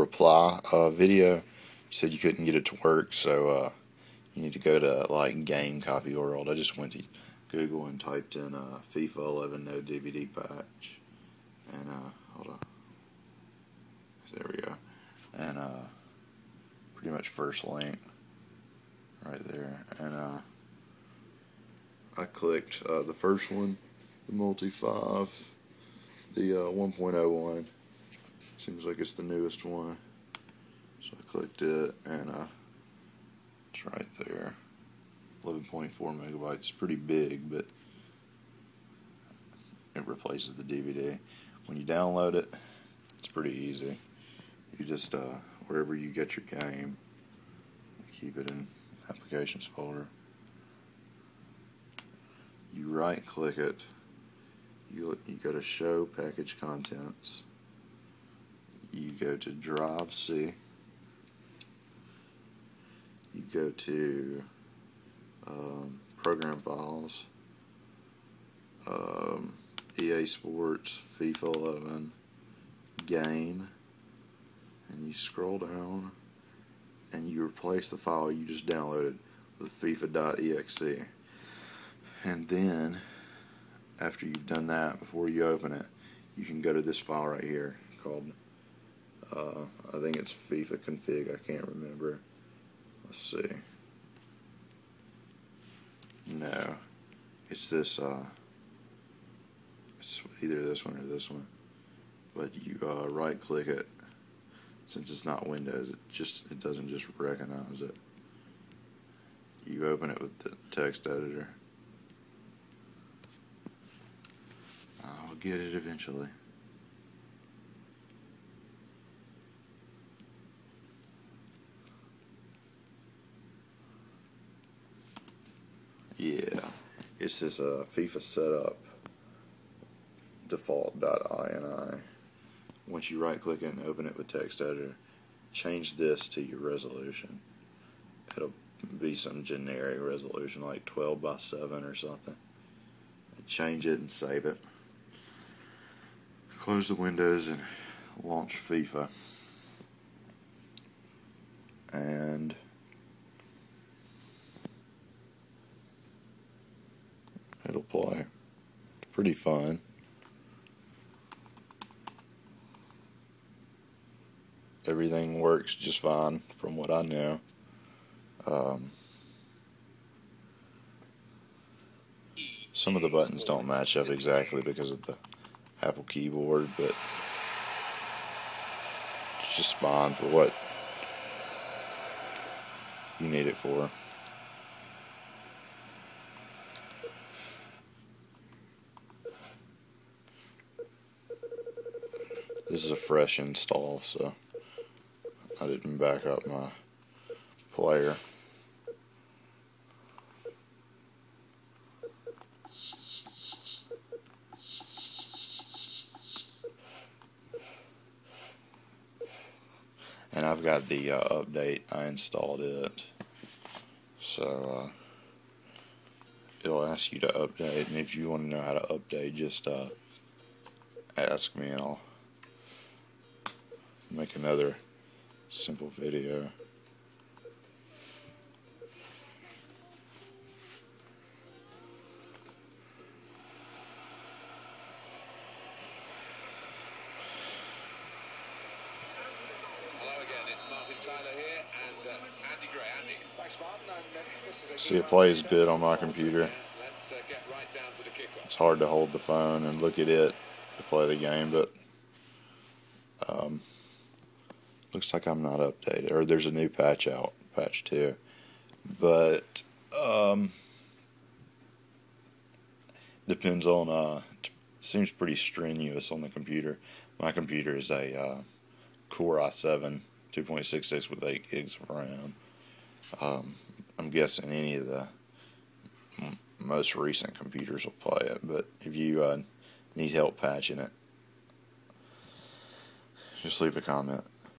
reply uh, video. You said you couldn't get it to work, so uh, you need to go to like Game Copy World. I just went to Google and typed in uh, FIFA 11 no DVD patch, and uh, hold on, there we go, and uh, pretty much first link right there, and uh, I clicked the first one, the multi five, the uh, 1.01. Seems like it's the newest one. So I clicked it, and uh, it's right there. 11.4 megabytes. Pretty big, but it replaces the DVD. When you download it, it's pretty easy. You just, uh, wherever you get your game, keep it in applications folder. You right click it, you, you go to show package contents, you go to drive C, you go to um, program files, um, EA Sports, FIFA 11, game, and you scroll down and you replace the file you just downloaded with FIFA.exe. And then, after you've done that, before you open it, you can go to this file right here called, uh, I think it's FIFA config, I can't remember. Let's see. No, it's this, uh, it's either this one or this one. But you uh, right click it since it's not Windows, it just it doesn't just recognize it. You open it with the text editor. I'll get it eventually. Yeah, it's this uh, FIFA setup default.ini. Once you right click it and open it with text editor, change this to your resolution. It'll be some generic resolution like 12 by 7 or something. change it and save it. Close the windows and launch FIFA. And it'll play. It's pretty fun. Everything works just fine from what I know. Um, some of the buttons don't match up exactly because of the Apple keyboard, but it's just fine for what you need it for. This is a fresh install, so I didn't back up my player. And I've got the uh, update, I installed it. So, uh, it'll ask you to update, and if you want to know how to update, just uh, ask me and I'll make another simple video. See, it plays good on my computer. It's hard to hold the phone and look at it to play the game, but um, looks like I'm not updated, or there's a new patch out, patch two, but um, depends on. Uh, seems pretty strenuous on the computer. My computer is a uh, Core i7 2.66 with 8 gigs of RAM. Um, I'm guessing any of the m- most recent computers will play it, but if you uh, need help patching it, just leave a comment.